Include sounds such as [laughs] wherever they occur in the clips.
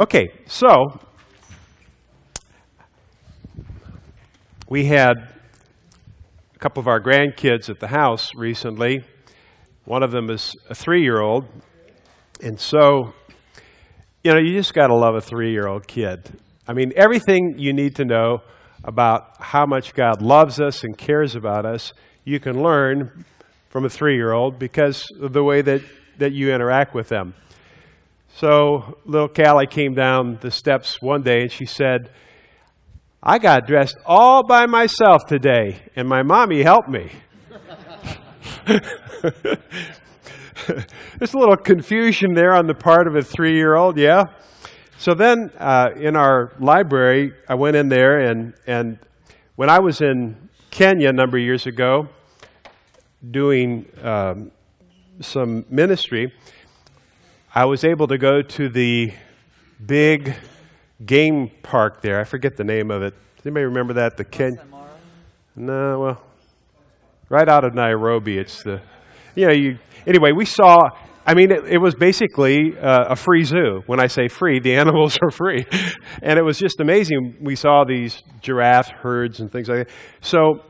Okay, so we had a couple of our grandkids at the house recently. One of them is a three year old. And so, you know, you just got to love a three year old kid. I mean, everything you need to know about how much God loves us and cares about us, you can learn from a three year old because of the way that, that you interact with them. So little Callie came down the steps one day and she said, I got dressed all by myself today, and my mommy helped me. [laughs] There's a little confusion there on the part of a three year old, yeah? So then uh, in our library, I went in there, and, and when I was in Kenya a number of years ago doing um, some ministry, I was able to go to the big game park there. I forget the name of it. Does anybody remember that? The Ken? No, well, right out of Nairobi. It's the, you know, you. Anyway, we saw. I mean, it, it was basically uh, a free zoo. When I say free, the [laughs] animals are free, [laughs] and it was just amazing. We saw these giraffe herds and things like that. So,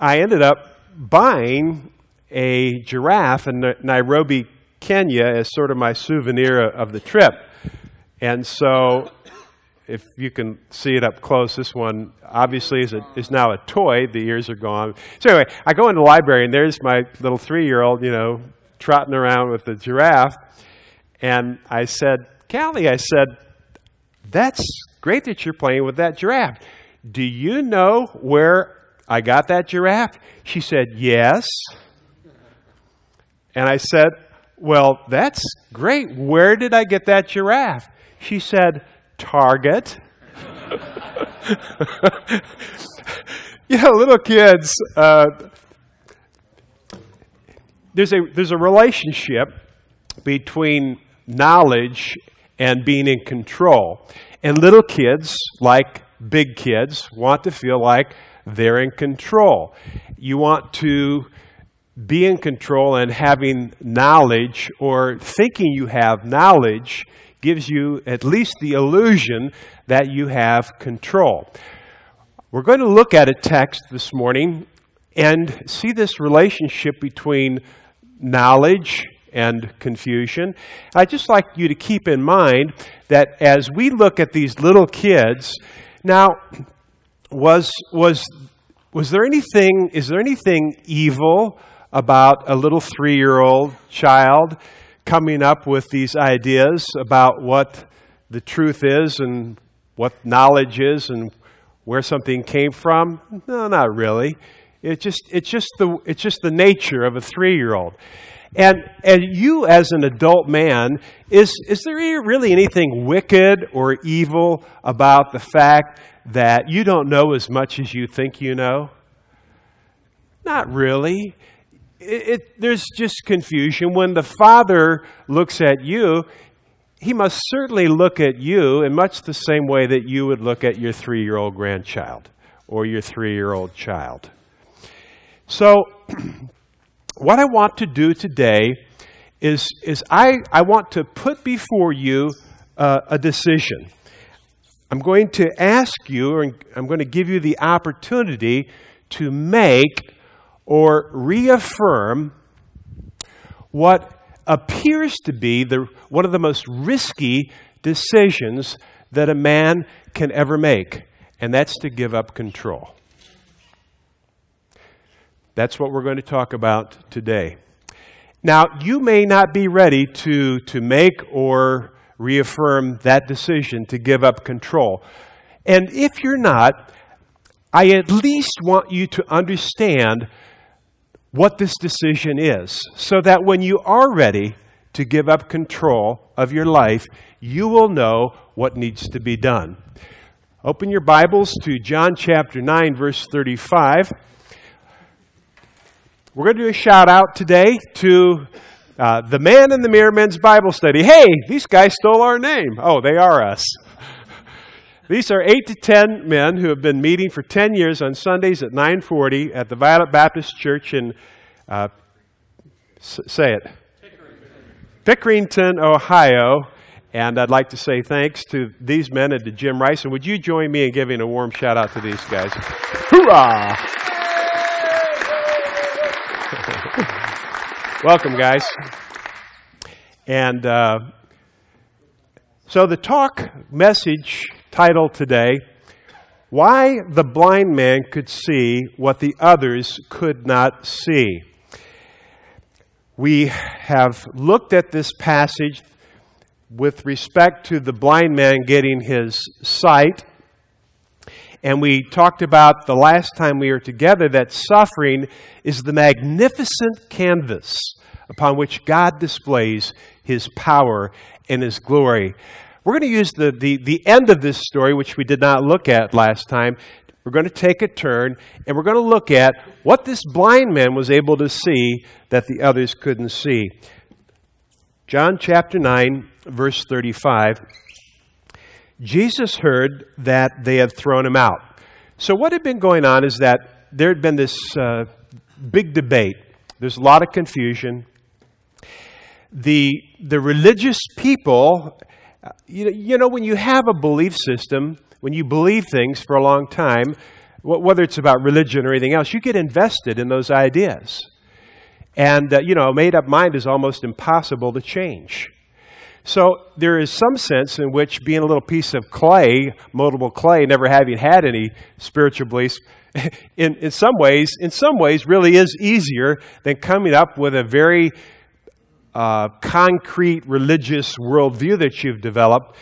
I ended up buying a giraffe in Nairobi, Kenya as sort of my souvenir of the trip. And so, if you can see it up close, this one obviously is, a, is now a toy. The ears are gone. So, anyway, I go into the library, and there's my little three year old, you know, trotting around with the giraffe. And I said, Callie, I said, that's great that you're playing with that giraffe. Do you know where I got that giraffe? She said, Yes. And I said, well, that's great. Where did I get that giraffe? She said, Target. [laughs] know, little kids, uh, there's, a, there's a relationship between knowledge and being in control. And little kids, like big kids, want to feel like they're in control. You want to be in control and having knowledge or thinking you have knowledge gives you at least the illusion that you have control. We're going to look at a text this morning and see this relationship between knowledge and confusion. I'd just like you to keep in mind that as we look at these little kids, now, was, was, was there anything, is there anything evil about a little three year old child coming up with these ideas about what the truth is and what knowledge is and where something came from? No, not really. It's just, it's just, the, it's just the nature of a three year old. And, and you, as an adult man, is, is there really anything wicked or evil about the fact that you don't know as much as you think you know? Not really it, it, there's just confusion. When the Father looks at you, he must certainly look at you in much the same way that you would look at your three year old grandchild or your three year old child. So, [clears throat] what I want to do today is, is I, I want to put before you uh, a decision. I'm going to ask you, or I'm going to give you the opportunity to make or reaffirm what appears to be the, one of the most risky decisions that a man can ever make, and that's to give up control. That's what we're going to talk about today. Now, you may not be ready to, to make or reaffirm that decision to give up control. And if you're not, I at least want you to understand what this decision is so that when you are ready to give up control of your life, you will know what needs to be done. Open your Bibles to John chapter 9, verse 35. We're going to do a shout out today to uh, the man in the mirror men's Bible study. Hey, these guys stole our name. Oh, they are us. These are eight to ten men who have been meeting for ten years on Sundays at 9:40 at the Violet Baptist Church in, uh, s- say it, Pickerington. Ohio. And I'd like to say thanks to these men and to Jim Rice. And would you join me in giving a warm shout out to these guys? Hoorah! [laughs] Welcome, guys. And uh, so the talk message title today Why the Blind Man Could See What the Others Could Not See. We have looked at this passage with respect to the blind man getting his sight. And we talked about the last time we were together that suffering is the magnificent canvas upon which God displays his power and his glory. We're going to use the, the, the end of this story, which we did not look at last time. We're going to take a turn and we're going to look at what this blind man was able to see that the others couldn't see. John chapter 9, verse 35. Jesus heard that they had thrown him out. So, what had been going on is that there had been this uh, big debate. There's a lot of confusion. The, the religious people, you know, you know, when you have a belief system, when you believe things for a long time, whether it's about religion or anything else, you get invested in those ideas. And, uh, you know, a made up mind is almost impossible to change. So there is some sense in which being a little piece of clay, moldable clay, never having had any spiritual beliefs, [laughs] in, in some ways, in some ways, really is easier than coming up with a very uh, concrete religious worldview that you've developed.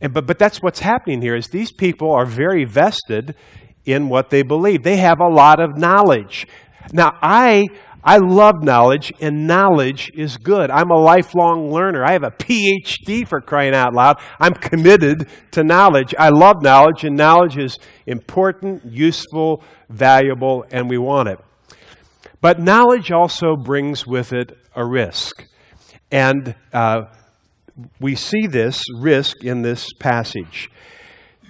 And, but, but that's what's happening here is these people are very vested in what they believe. They have a lot of knowledge. Now, I I love knowledge, and knowledge is good. I'm a lifelong learner. I have a PhD for crying out loud. I'm committed to knowledge. I love knowledge, and knowledge is important, useful, valuable, and we want it. But knowledge also brings with it a risk. And uh, we see this risk in this passage.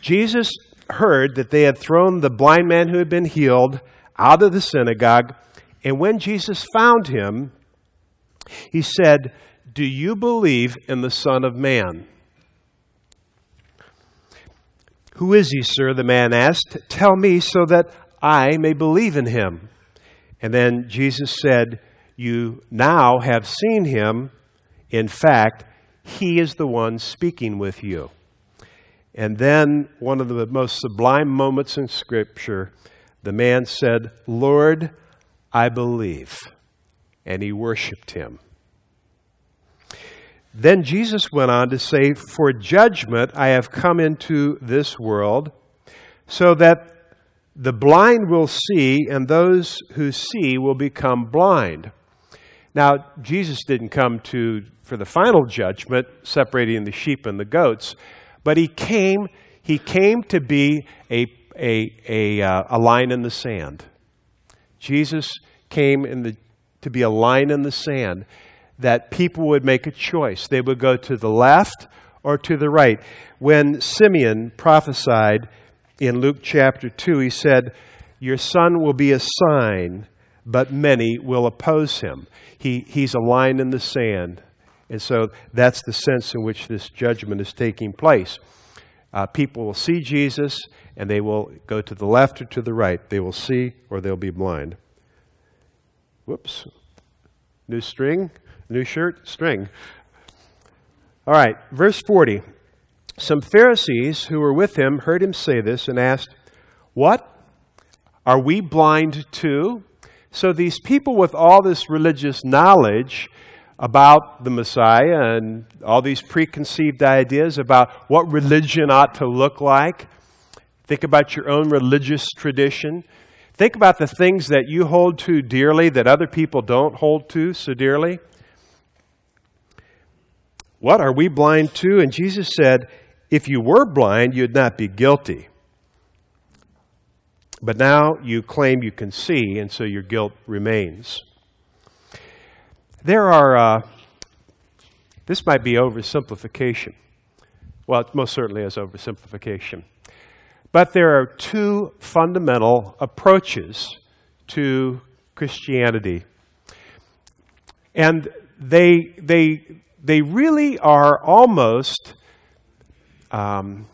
Jesus heard that they had thrown the blind man who had been healed out of the synagogue and when Jesus found him, he said, Do you believe in the Son of Man? Who is he, sir? The man asked. Tell me so that I may believe in him. And then Jesus said, You now have seen him. In fact, he is the one speaking with you. And then, one of the most sublime moments in Scripture, the man said, Lord, I believe. And he worshiped him. Then Jesus went on to say, For judgment I have come into this world, so that the blind will see, and those who see will become blind. Now, Jesus didn't come to for the final judgment, separating the sheep and the goats, but he came. He came to be a a a, uh, a line in the sand. Jesus came in the, to be a line in the sand that people would make a choice. They would go to the left or to the right. When Simeon prophesied in Luke chapter 2, he said, Your son will be a sign, but many will oppose him. He, he's a line in the sand. And so that's the sense in which this judgment is taking place. Uh, people will see Jesus and they will go to the left or to the right. They will see or they'll be blind. Whoops. New string, new shirt, string. All right, verse 40. Some Pharisees who were with him heard him say this and asked, What? Are we blind too? So these people with all this religious knowledge about the Messiah and all these preconceived ideas about what religion ought to look like, think about your own religious tradition. Think about the things that you hold to dearly that other people don't hold to so dearly. What are we blind to? And Jesus said, If you were blind, you'd not be guilty. But now you claim you can see, and so your guilt remains. There are, uh, this might be oversimplification. Well, it most certainly is oversimplification. But there are two fundamental approaches to Christianity. And they, they, they really are almost um,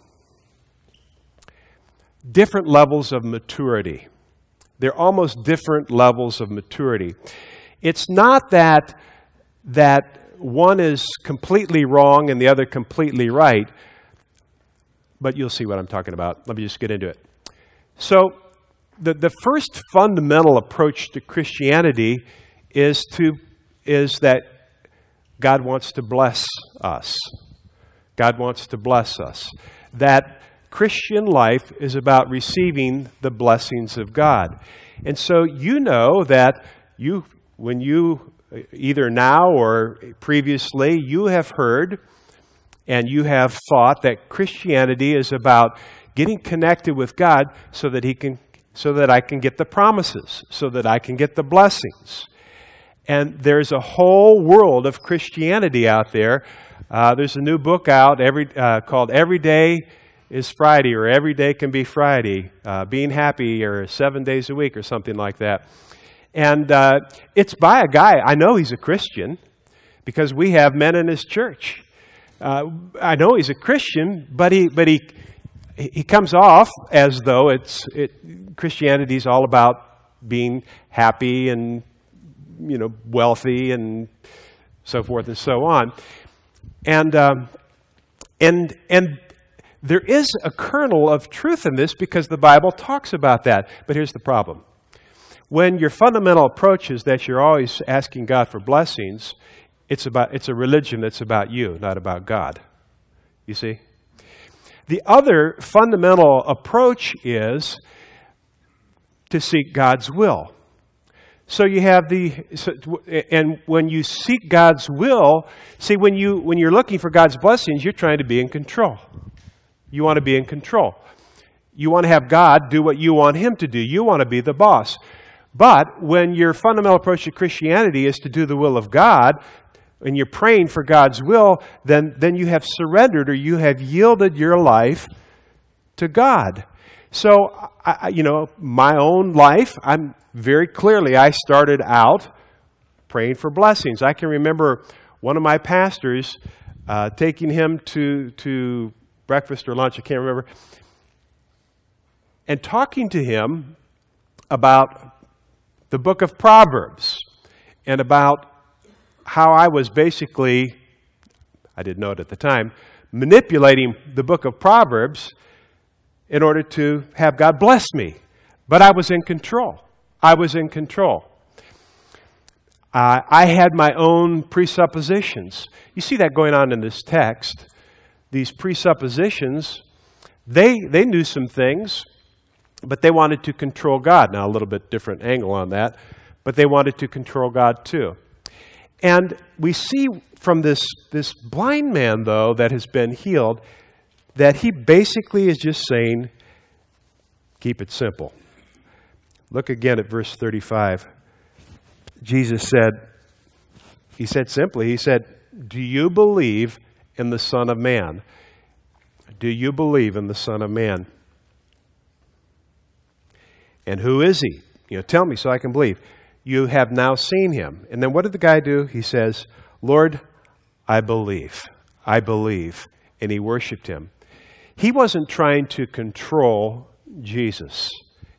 different levels of maturity. They're almost different levels of maturity. It's not that, that one is completely wrong and the other completely right, but you'll see what I'm talking about. Let me just get into it. So, the, the first fundamental approach to Christianity is, to, is that God wants to bless us. God wants to bless us. That Christian life is about receiving the blessings of God. And so you know that you, when you, either now or previously, you have heard and you have thought that Christianity is about getting connected with God so that He can so that I can get the promises, so that I can get the blessings. And there's a whole world of Christianity out there. Uh, there's a new book out every, uh, called Every Day is Friday, or Every Day Can Be Friday, uh, Being Happy, or Seven Days a Week, or something like that. And uh, it's by a guy, I know he's a Christian, because we have men in his church. Uh, I know he's a Christian, but he, but he, he comes off as though it's it, Christianity is all about being happy and you know wealthy and so forth and so on, and um, and and there is a kernel of truth in this because the Bible talks about that. But here's the problem: when your fundamental approach is that you're always asking God for blessings, it's about it's a religion that's about you, not about God. You see. The other fundamental approach is to seek God's will. So you have the, and when you seek God's will, see, when, you, when you're looking for God's blessings, you're trying to be in control. You want to be in control. You want to have God do what you want Him to do. You want to be the boss. But when your fundamental approach to Christianity is to do the will of God, and you're praying for God's will, then, then you have surrendered or you have yielded your life to God. So, I, you know, my own life, I'm very clearly, I started out praying for blessings. I can remember one of my pastors uh, taking him to, to breakfast or lunch, I can't remember, and talking to him about the book of Proverbs and about how I was basically, I didn't know it at the time, manipulating the book of Proverbs in order to have God bless me. But I was in control. I was in control. Uh, I had my own presuppositions. You see that going on in this text. These presuppositions, they, they knew some things, but they wanted to control God. Now, a little bit different angle on that, but they wanted to control God too. And we see from this, this blind man, though, that has been healed, that he basically is just saying, keep it simple. Look again at verse 35. Jesus said, He said simply, He said, Do you believe in the Son of Man? Do you believe in the Son of Man? And who is he? You know, tell me so I can believe you have now seen him. And then what did the guy do? He says, Lord, I believe. I believe. And he worshiped him. He wasn't trying to control Jesus.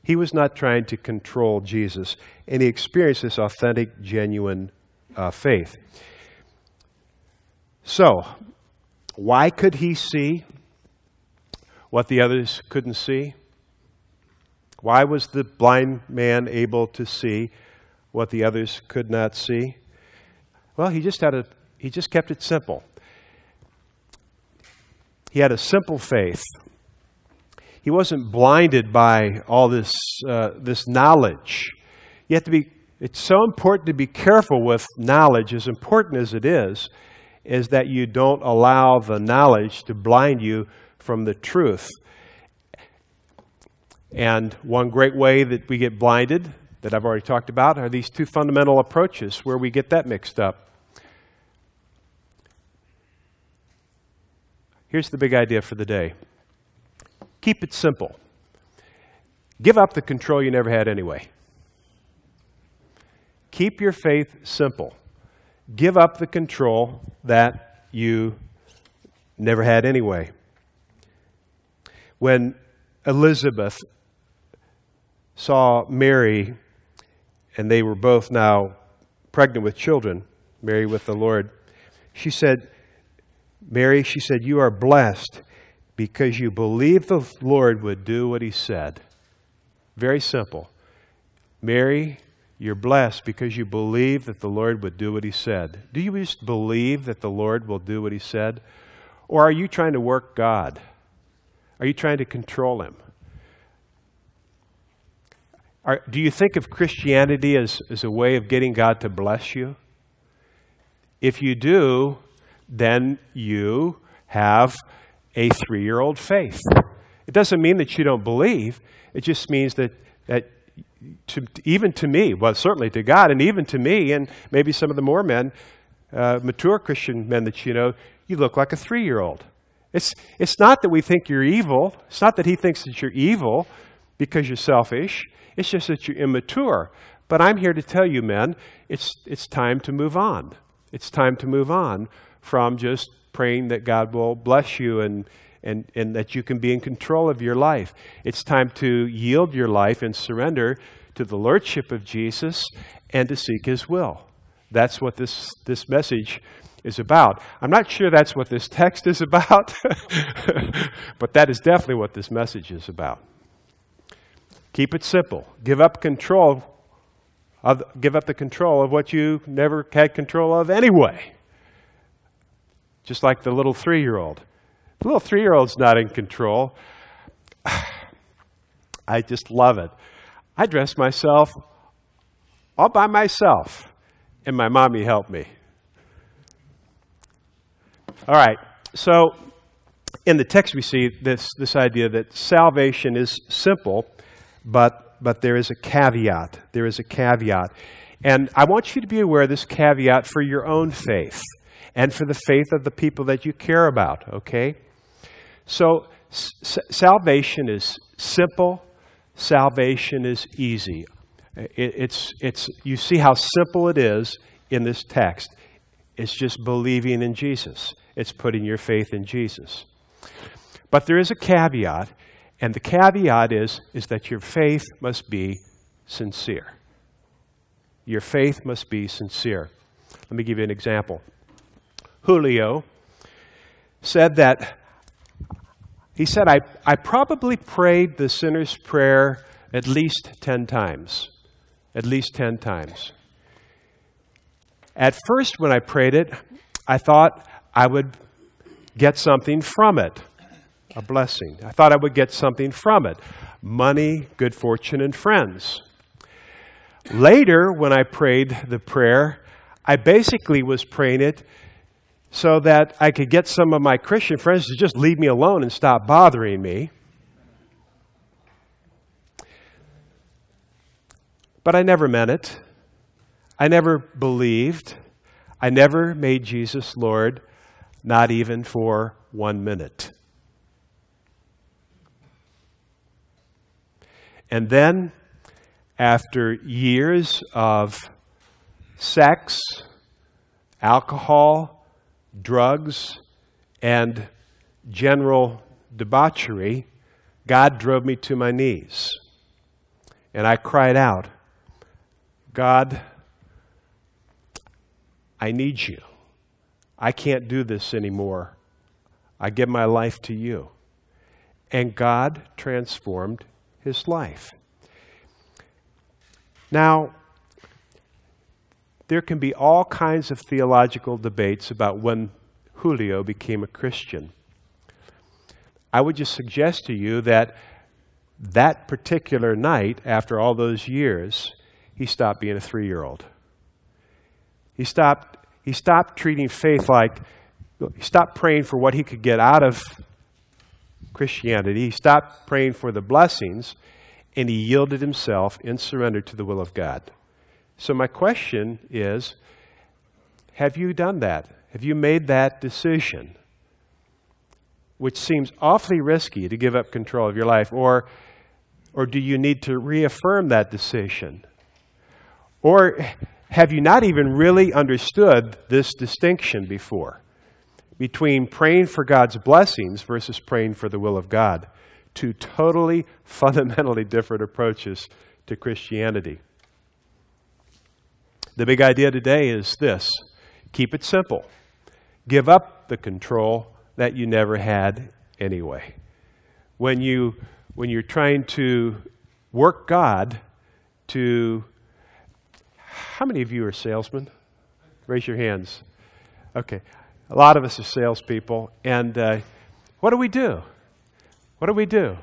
He was not trying to control Jesus. And he experienced this authentic, genuine uh, faith. So, why could he see what the others couldn't see? Why was the blind man able to see what the others could not see? Well, he just had a he just kept it simple. He had a simple faith. He wasn't blinded by all this uh, this knowledge. You have to be. It's so important to be careful with knowledge, as important as it is, is that you don't allow the knowledge to blind you from the truth. And one great way that we get blinded that I've already talked about are these two fundamental approaches where we get that mixed up. Here's the big idea for the day keep it simple. Give up the control you never had anyway. Keep your faith simple. Give up the control that you never had anyway. When Elizabeth saw Mary, and they were both now pregnant with children, Mary with the Lord, she said, Mary, she said, You are blessed because you believe the Lord would do what he said. Very simple. Mary, you're blessed because you believe that the Lord would do what he said. Do you just believe that the Lord will do what he said? Or are you trying to work God? Are you trying to control him? Are, do you think of Christianity as, as a way of getting God to bless you? If you do, then you have a three year old faith. It doesn't mean that you don't believe, it just means that, that to, even to me, well, certainly to God, and even to me, and maybe some of the more men, uh, mature Christian men that you know, you look like a three year old. It's, it's not that we think you're evil. It's not that he thinks that you're evil because you're selfish. It's just that you're immature. But I'm here to tell you, men, it's, it's time to move on. It's time to move on from just praying that God will bless you and, and, and that you can be in control of your life. It's time to yield your life and surrender to the Lordship of Jesus and to seek His will. That's what this, this message is about. I'm not sure that's what this text is [laughs] about, but that is definitely what this message is about. Keep it simple. Give up control. Of, give up the control of what you never had control of anyway. Just like the little three year old. The little three year old's not in control. [sighs] I just love it. I dress myself all by myself, and my mommy helped me. All right, so in the text we see this, this idea that salvation is simple, but, but there is a caveat. There is a caveat. And I want you to be aware of this caveat for your own faith and for the faith of the people that you care about, okay? So, s- salvation is simple, salvation is easy. It, it's, it's, you see how simple it is in this text. It's just believing in Jesus, it's putting your faith in Jesus. But there is a caveat, and the caveat is, is that your faith must be sincere. Your faith must be sincere. Let me give you an example. Julio said that he said, I, I probably prayed the sinner's prayer at least 10 times. At least 10 times. At first, when I prayed it, I thought I would get something from it a blessing. I thought I would get something from it money, good fortune, and friends. Later, when I prayed the prayer, I basically was praying it so that I could get some of my Christian friends to just leave me alone and stop bothering me. But I never meant it. I never believed. I never made Jesus Lord, not even for one minute. And then, after years of sex, alcohol, drugs, and general debauchery, God drove me to my knees. And I cried out, God, I need you. I can't do this anymore. I give my life to you. And God transformed his life. Now, there can be all kinds of theological debates about when Julio became a Christian. I would just suggest to you that that particular night, after all those years, he stopped being a three year old. He stopped, he stopped treating faith like, he stopped praying for what he could get out of Christianity. He stopped praying for the blessings, and he yielded himself in surrender to the will of God. So, my question is have you done that? Have you made that decision? Which seems awfully risky to give up control of your life. Or, or do you need to reaffirm that decision? Or have you not even really understood this distinction before between praying for God's blessings versus praying for the will of God? Two totally, [laughs] fundamentally different approaches to Christianity. The big idea today is this keep it simple. Give up the control that you never had anyway. When, you, when you're trying to work God to. How many of you are salesmen? Raise your hands. Okay. A lot of us are salespeople. And uh, what do we do? What do we do?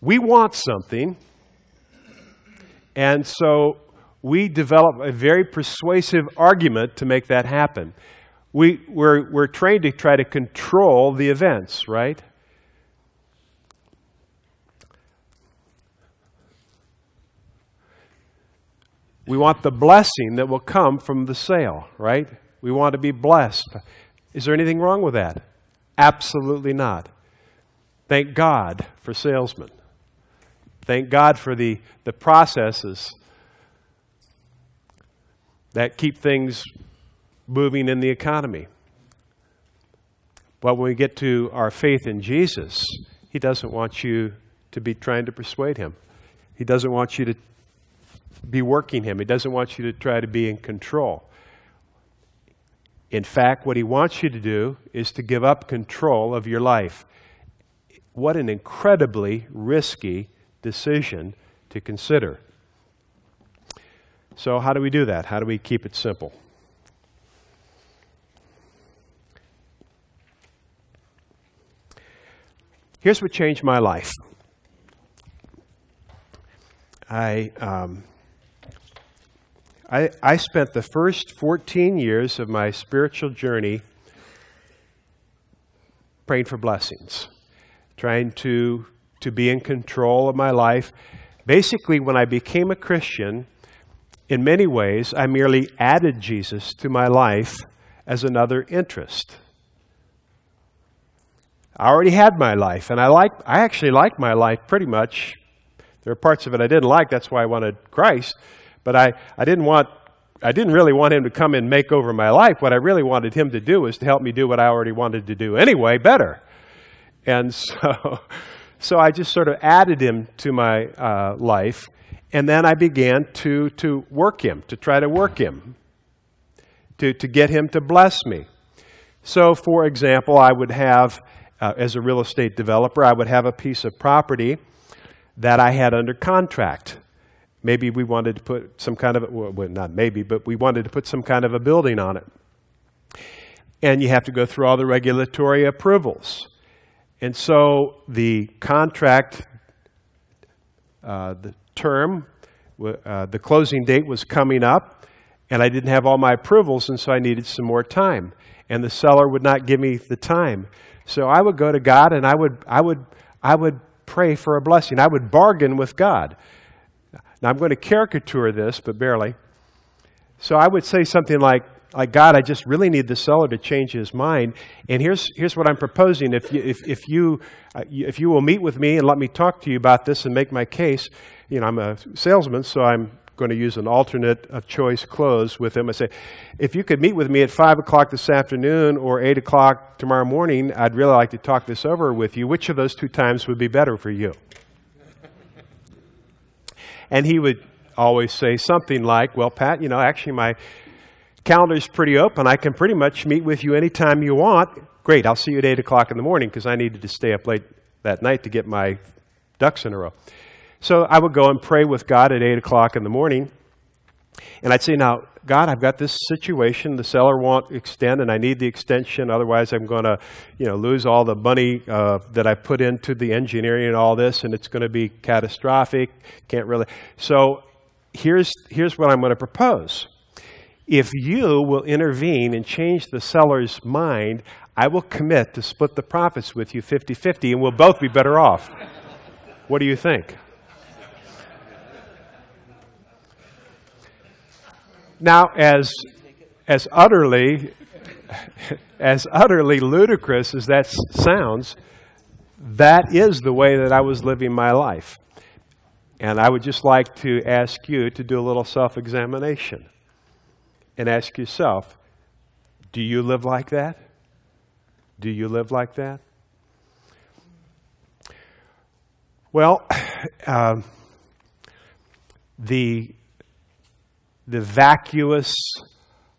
We want something, and so we develop a very persuasive argument to make that happen. We, we're, we're trained to try to control the events, right? We want the blessing that will come from the sale, right? We want to be blessed. Is there anything wrong with that? Absolutely not. Thank God for salesmen. Thank God for the, the processes that keep things moving in the economy. But when we get to our faith in Jesus, He doesn't want you to be trying to persuade Him. He doesn't want you to be working Him. He doesn't want you to try to be in control. In fact, what He wants you to do is to give up control of your life. What an incredibly risky decision to consider. So, how do we do that? How do we keep it simple? Here's what changed my life. I, um, I, I spent the first 14 years of my spiritual journey praying for blessings, trying to to be in control of my life. Basically, when I became a Christian, in many ways, I merely added Jesus to my life as another interest. I already had my life, and I like I actually liked my life pretty much. There are parts of it I didn't like, that's why I wanted Christ. But I, I didn't want I didn't really want him to come and make over my life. What I really wanted him to do was to help me do what I already wanted to do anyway, better. And [laughs] so so I just sort of added him to my uh, life, and then I began to, to work him, to try to work him, to, to get him to bless me. So, for example, I would have, uh, as a real estate developer, I would have a piece of property that I had under contract. Maybe we wanted to put some kind of, well, not maybe, but we wanted to put some kind of a building on it. And you have to go through all the regulatory approvals. And so the contract, uh, the term, uh, the closing date was coming up, and I didn't have all my approvals, and so I needed some more time. And the seller would not give me the time. So I would go to God and I would, I would, I would pray for a blessing. I would bargain with God. Now I'm going to caricature this, but barely. So I would say something like, like, God, I just really need the seller to change his mind. And here's, here's what I'm proposing. If you, if, if, you, uh, if you will meet with me and let me talk to you about this and make my case, you know, I'm a salesman, so I'm going to use an alternate of choice close with him. I say, if you could meet with me at 5 o'clock this afternoon or 8 o'clock tomorrow morning, I'd really like to talk this over with you. Which of those two times would be better for you? and he would always say something like, well, Pat, you know, actually my calendar's pretty open. I can pretty much meet with you anytime you want. Great, I'll see you at 8 o'clock in the morning because I needed to stay up late that night to get my ducks in a row. So I would go and pray with God at 8 o'clock in the morning. And I'd say, Now, God, I've got this situation. The seller won't extend, and I need the extension. Otherwise, I'm going to, you know, lose all the money uh, that I put into the engineering and all this, and it's going to be catastrophic. Can't really. So here's here's what I'm going to propose. If you will intervene and change the seller's mind, I will commit to split the profits with you 50 50, and we'll both be better off. What do you think? Now, as, as utterly [laughs] as utterly ludicrous as that sounds, that is the way that I was living my life. And I would just like to ask you to do a little self examination and ask yourself do you live like that? Do you live like that? Well, [sighs] um, the, the vacuous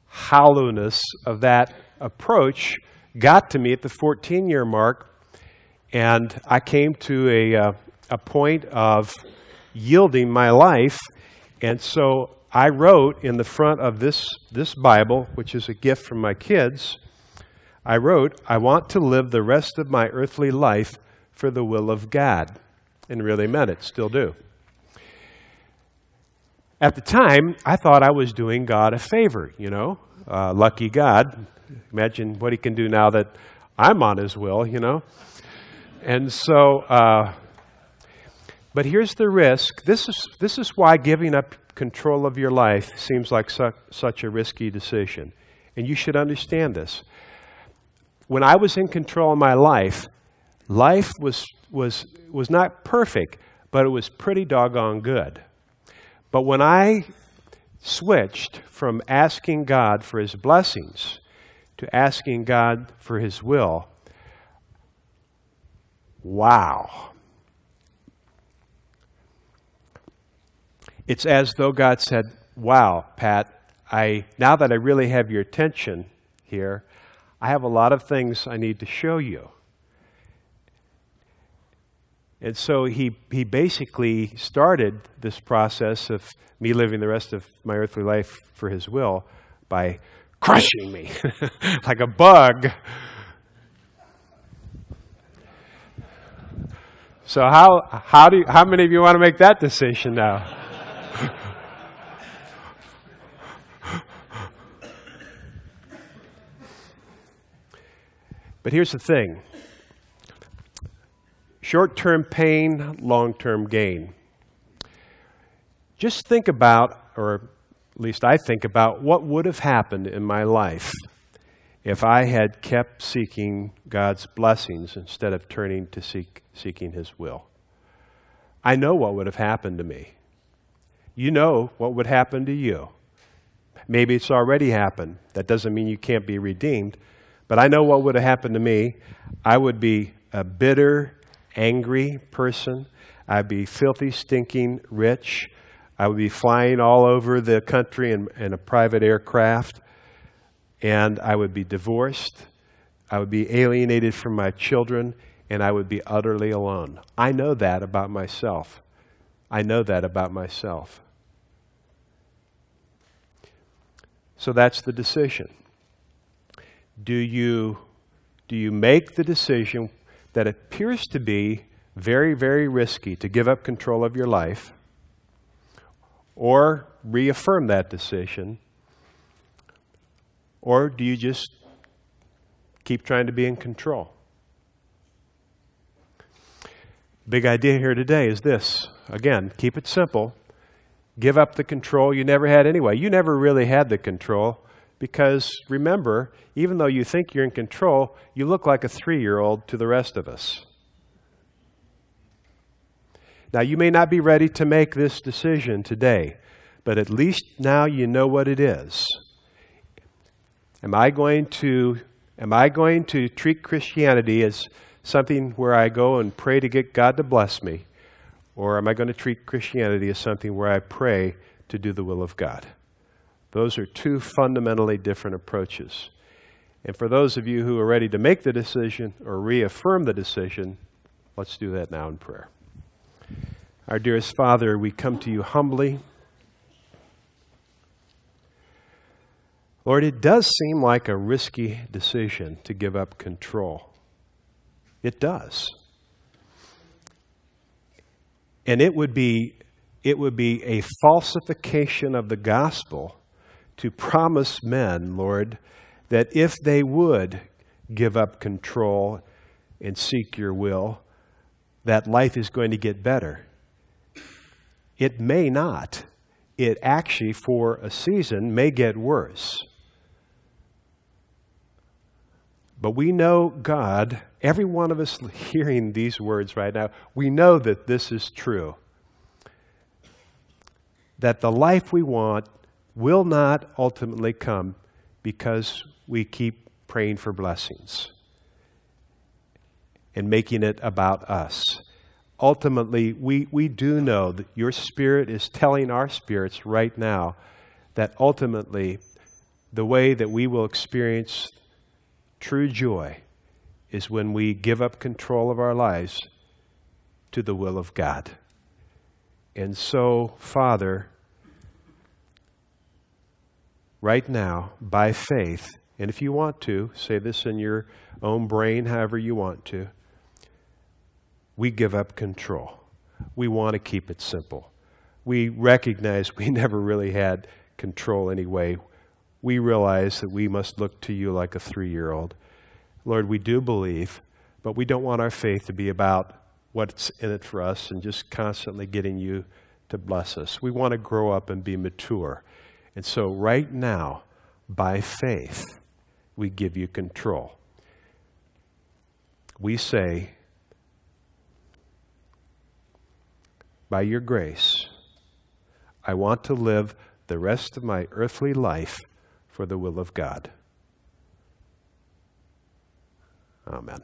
hollowness of that approach got to me at the 14 year mark, and I came to a, uh, a point of yielding my life. And so I wrote in the front of this, this Bible, which is a gift from my kids, I wrote, I want to live the rest of my earthly life for the will of God. And really meant it, still do. At the time, I thought I was doing God a favor, you know. Uh, lucky God. Imagine what he can do now that I'm on his will, you know. And so, uh, but here's the risk. This is, this is why giving up control of your life seems like su- such a risky decision. And you should understand this. When I was in control of my life, life was, was, was not perfect, but it was pretty doggone good. But when I switched from asking God for his blessings to asking God for his will, wow. It's as though God said, Wow, Pat, I, now that I really have your attention here, I have a lot of things I need to show you. And so he, he basically started this process of me living the rest of my earthly life for his will by crushing me [laughs] like a bug. So how, how, do you, how many of you want to make that decision now? But here's the thing Short term pain, long term gain. Just think about, or at least I think about, what would have happened in my life if I had kept seeking God's blessings instead of turning to seek, seeking His will. I know what would have happened to me. You know what would happen to you. Maybe it's already happened. That doesn't mean you can't be redeemed. But I know what would have happened to me. I would be a bitter, angry person. I'd be filthy, stinking rich. I would be flying all over the country in, in a private aircraft. And I would be divorced. I would be alienated from my children. And I would be utterly alone. I know that about myself. I know that about myself. So that's the decision. Do you, do you make the decision that appears to be very, very risky to give up control of your life or reaffirm that decision? Or do you just keep trying to be in control? Big idea here today is this. Again, keep it simple. Give up the control you never had anyway. You never really had the control. Because remember, even though you think you're in control, you look like a three year old to the rest of us. Now, you may not be ready to make this decision today, but at least now you know what it is. Am I going to, am I going to treat Christianity as something where I go and pray to get God to bless me? Or am I going to treat Christianity as something where I pray to do the will of God? Those are two fundamentally different approaches. And for those of you who are ready to make the decision or reaffirm the decision, let's do that now in prayer. Our dearest Father, we come to you humbly. Lord, it does seem like a risky decision to give up control. It does. And it would be, it would be a falsification of the gospel to promise men, Lord, that if they would give up control and seek your will, that life is going to get better. It may not. It actually, for a season, may get worse. But we know God, every one of us hearing these words right now, we know that this is true. that the life we want will not ultimately come because we keep praying for blessings and making it about us. Ultimately, we, we do know that your spirit is telling our spirits right now that ultimately the way that we will experience true joy is when we give up control of our lives to the will of God. And so, Father, right now, by faith, and if you want to, say this in your own brain, however you want to, we give up control. We want to keep it simple. We recognize we [laughs] never really had control anyway. We realize that we must look to you like a three year old. Lord, we do believe, but we don't want our faith to be about what's in it for us and just constantly getting you to bless us. We want to grow up and be mature. And so, right now, by faith, we give you control. We say, by your grace, I want to live the rest of my earthly life for the will of God. Amen.